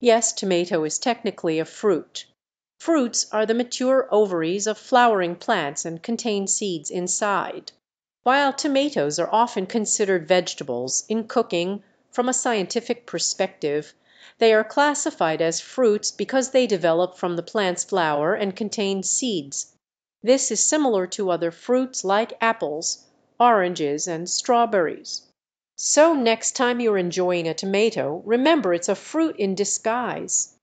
Yes, tomato is technically a fruit. Fruits are the mature ovaries of flowering plants and contain seeds inside. While tomatoes are often considered vegetables, in cooking, from a scientific perspective, they are classified as fruits because they develop from the plant's flower and contain seeds. This is similar to other fruits, like apples, oranges, and strawberries. So next time you're enjoying a tomato remember it's a fruit in disguise.